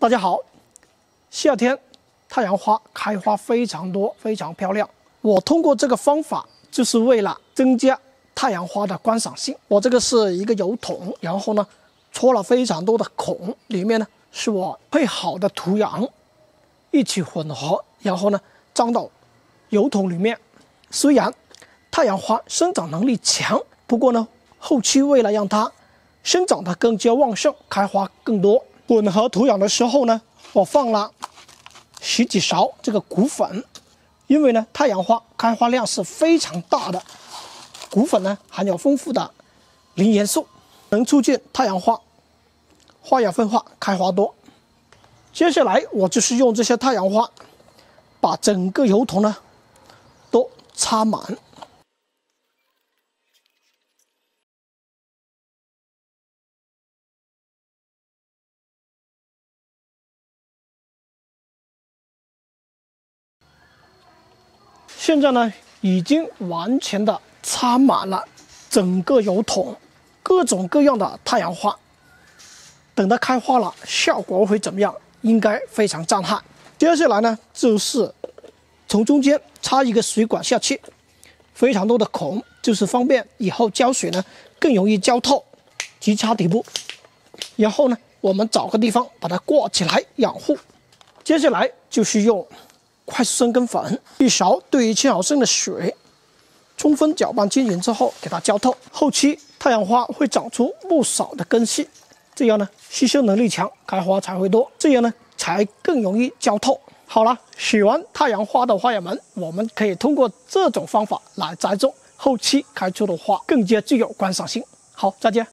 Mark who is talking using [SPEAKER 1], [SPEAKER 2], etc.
[SPEAKER 1] 大家好，夏天太阳花开花非常多，非常漂亮。我通过这个方法，就是为了增加太阳花的观赏性。我这个是一个油桶，然后呢，戳了非常多的孔，里面呢是我配好的土壤，一起混合，然后呢装到油桶里面。虽然太阳花生长能力强，不过呢，后期为了让它生长得更加旺盛，开花更多。混合土壤的时候呢，我放了十几勺这个骨粉，因为呢太阳花开花量是非常大的，骨粉呢含有丰富的磷元素，能促进太阳花花芽分化、开花多。接下来我就是用这些太阳花，把整个油桶呢都插满。现在呢，已经完全的插满了整个油桶，各种各样的太阳花。等它开花了，效果会怎么样？应该非常震撼。接下来呢，就是从中间插一个水管下去，非常多的孔，就是方便以后浇水呢更容易浇透。直插底部，然后呢，我们找个地方把它挂起来养护。接下来就是用。快速生根粉一勺兑一千毫升的水，充分搅拌均匀之后，给它浇透。后期太阳花会长出不少的根系，这样呢吸收能力强，开花才会多，这样呢才更容易浇透。好了，喜欢太阳花的花友们，我们可以通过这种方法来栽种，后期开出的花更加具有观赏性。好，再见。